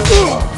Ugh!